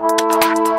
Música